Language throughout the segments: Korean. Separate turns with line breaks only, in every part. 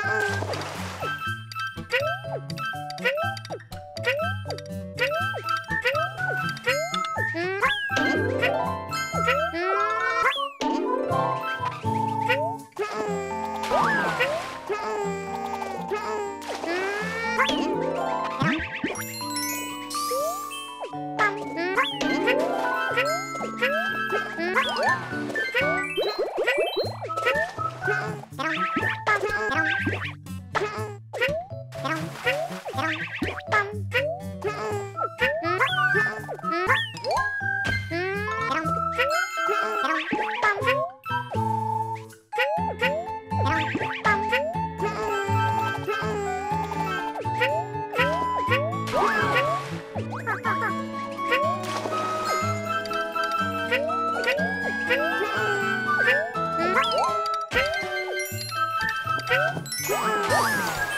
Ha ha ha! Oh!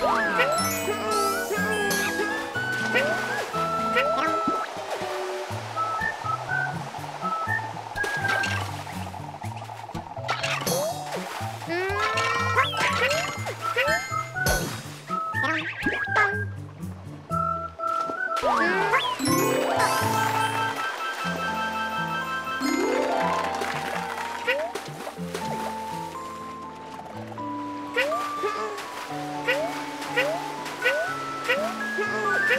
Thank you.